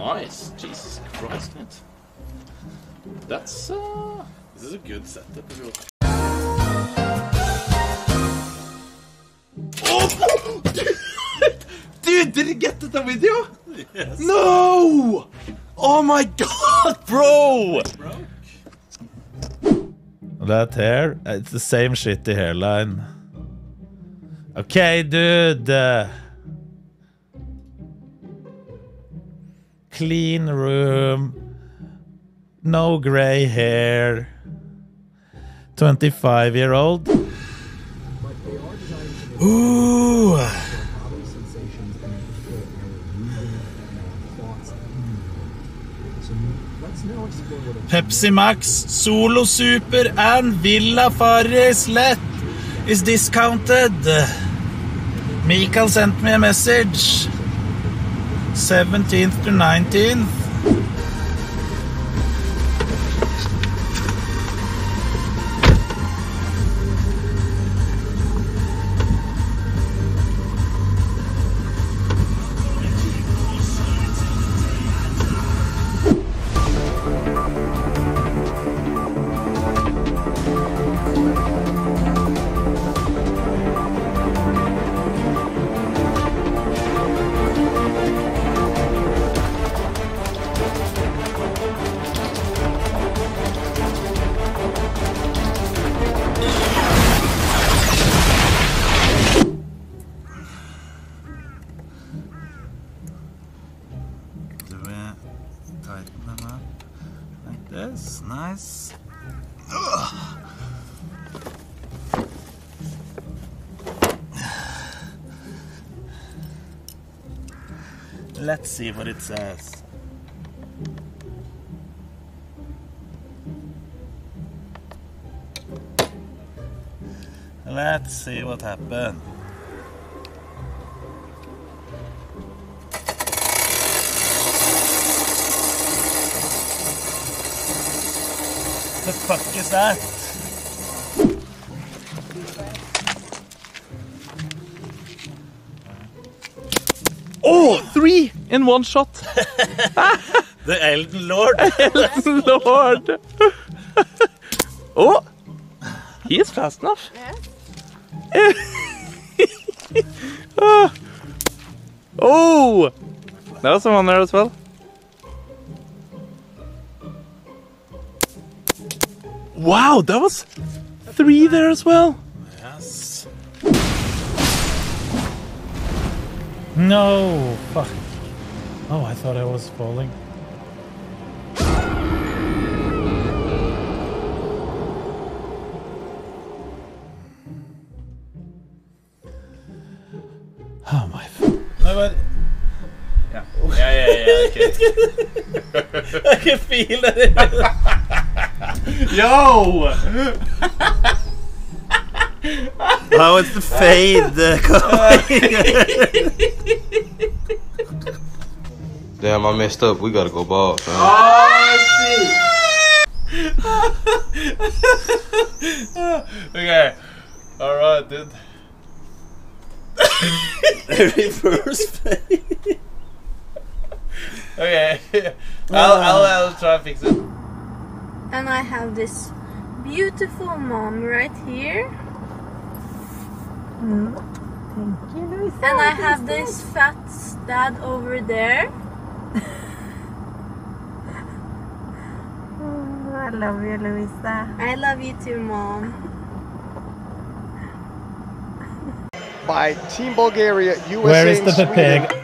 nice. Jesus Christ. That's uh, this is a good setup. Oh, dude, did he get to the video? Yes. No! Oh my god, bro! That hair, it's the same shitty hairline. Okay, dude. uh, clean room. No gray hair. 25 year old. Ooh. Pepsi Max, Solo Super, and Villa Farris Let is discounted. Mikael sent me a message. 17th to 19th. Let's see what it says. Let's see what happened. The fuck is that? Oh, three in one shot. The Elden Lord. Elden Lord. oh, he is fast enough. Ah. oh, that was one there as well. Wow, that was three there as well. No, fuck. Oh, I thought I was falling. Oh my. f- No, but Yeah, yeah, yeah. Okay. I can feel it. Yo! How it's the fade uh, Damn, I messed up. We gotta go ball, fam. Oh, shit. okay. Alright, dude. reverse fade. Okay. I'll, uh. I'll, I'll try and fix it. And I have this beautiful mom right here. Mm, thank you, Louisa. And I have this fat dad over there. Oh, I love you, Louisa. I love you too, mom. by Team Bulgaria, USA, Where is the pig?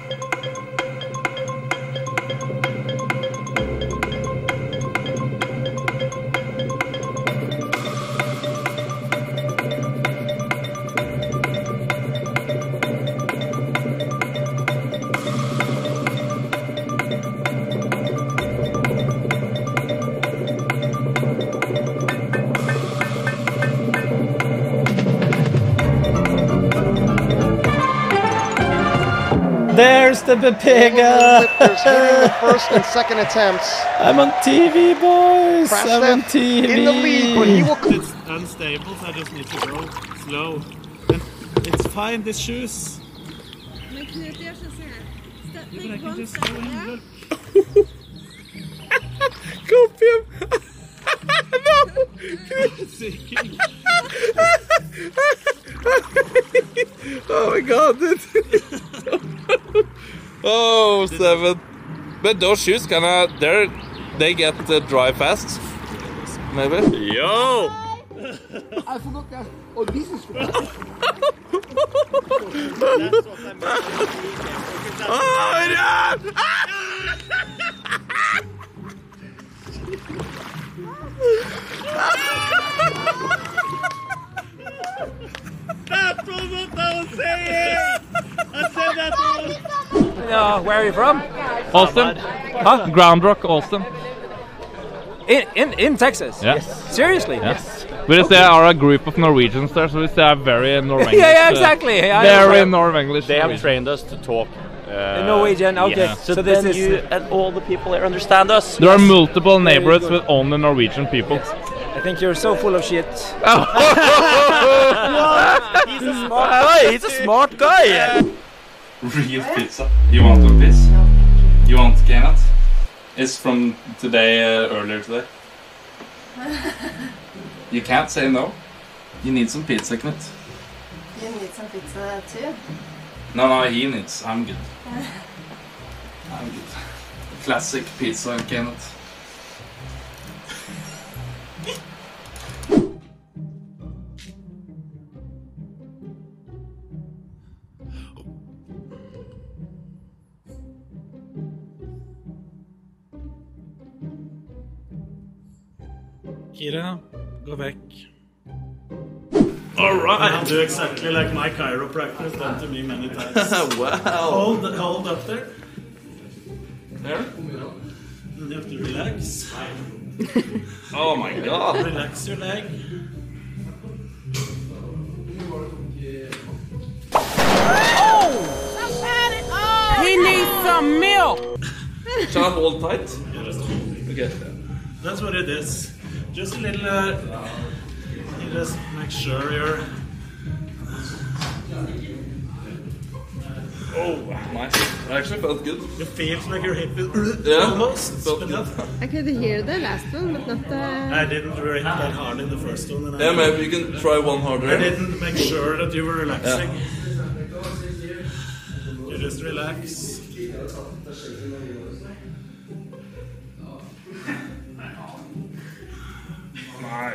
There's the Pepega. Lifters the first and second attempts. I'm on TV, boys. I'm on Krastev TV. in the lead, but he will It's unstable, so I just need to go slow. And it's fine, these shoes. Copium! oh my god, dude. oh, seven. But those shoes kind of, they're, they get uh, dry fast. Maybe. Yo! I forgot that. Oh, this is Oh, yeah! Uh, where are you from? Austin. Huh? Round Rock, Austin. In in, in Texas? Yes. Seriously? Yes. But there are a group of Norwegians there, so they are very Norwegian. yeah, yeah, exactly. I Very know. North English. They have trained us to talk. Uh, Norwegian, okay. yeah. So, So this then is- you and all the people here understand us. There are multiple neighborhoods with only Norwegian people. I think you're so full of shit. he's a smart guy. He's a smart guy. Real pizza. You want a piece? You want Kenneth? It's from today, uh, earlier today. You can't say no. You need some pizza, Knut. You need some pizza too. No, no, he needs. I'm good. I'm good. Classic pizza, Kenneth. Kira, gå vekk. Alright! Do exactly like my chiropractor has done to me many times. wow. hold, hold up there. There? And you have to relax. Oh my god. Relax your leg. Oh! He needs some milk! Shall I hold tight? Okay. That's what it is. Just a little. Uh, you just make sure you're. Oh, nice. It actually felt good. It feels like your hip is Yeah, almost. felt but good. not- I could hear the last one, but not the. I didn't really hit that hard in the first one. And Yeah, I, maybe you can try one harder. I didn't make sure that you were relaxing. You just relax.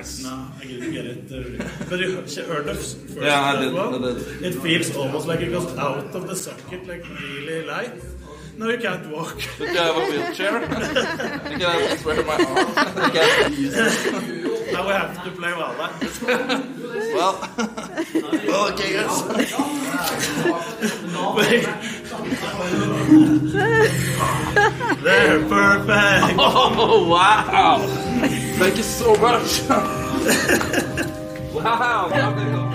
Nice. No, I didn't get it. uh, But you heard the first Yeah, I did, one? I did. It feels almost like it goes out of the socket, like really light. No, you can't walk. But you have a wheelchair? I can spread my arm. I can't use it. Now we have to play Walla. Well, okay, guys. There, perfect. Oh, wow. Thank you so much. wow.